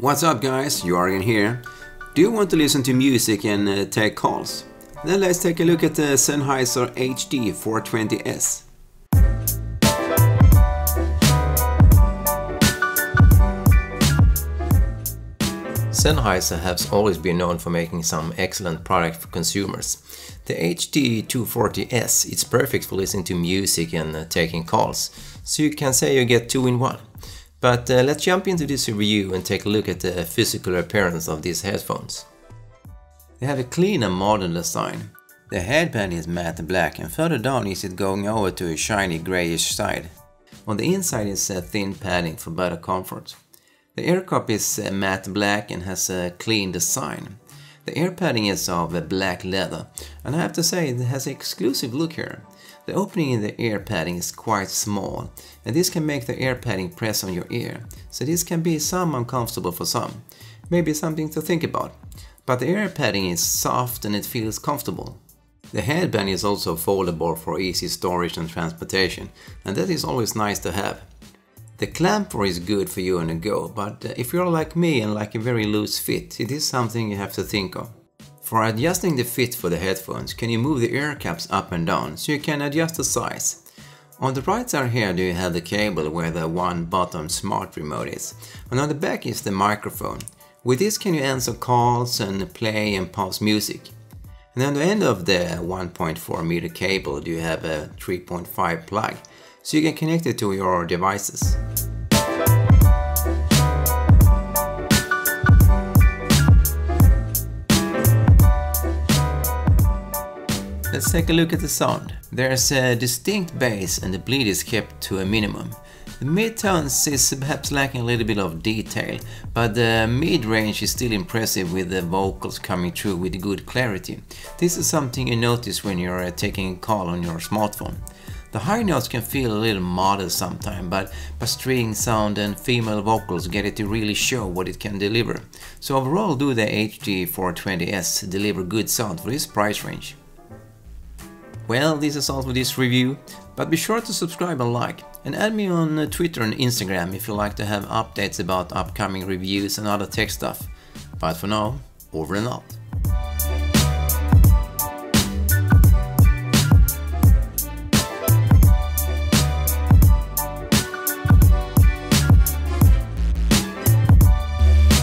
What's up guys, Jörgen here. Do you want to listen to music and uh, take calls? Then let's take a look at the Sennheiser HD 420S. Sennheiser has always been known for making some excellent products for consumers. The HD 420S is perfect for listening to music and uh, taking calls, so you can say you get two in one. But uh, let's jump into this review and take a look at the physical appearance of these headphones. They have a clean and modern design. The headband is matte black and further down is it going over to a shiny grayish side. On the inside is a thin padding for better comfort. The ear cup is uh, matte black and has a clean design. The ear padding is of a black leather and I have to say it has an exclusive look here. The opening in the ear padding is quite small and this can make the ear padding press on your ear, so this can be some uncomfortable for some. Maybe something to think about. But the ear padding is soft and it feels comfortable. The headband is also foldable for easy storage and transportation and that is always nice to have. The clamper is good for you on the go, but uh, if you're like me and like a very loose fit, it is something you have to think of. For adjusting the fit for the headphones, can you move the ear caps up and down so you can adjust the size. On the right side here do you have the cable where the one button smart remote is, and on the back is the microphone. With this can you answer calls and play and pause music. And on the end of the 1.4 meter cable do you have a 3.5 plug, so you can connect it to your devices. Let's take a look at the sound. There's a distinct bass and the bleed is kept to a minimum. The mid-tones is perhaps lacking a little bit of detail, but the mid-range is still impressive with the vocals coming through with good clarity. This is something you notice when you're uh, taking a call on your smartphone. The high notes can feel a little modest sometimes, but, but string sound and female vocals get it to really show what it can deliver. So overall do the HD 420S deliver good sound for this price range. Well, this is all for this review, but be sure to subscribe and like, and add me on Twitter and Instagram if you like to have updates about upcoming reviews and other tech stuff. But for now, over and out.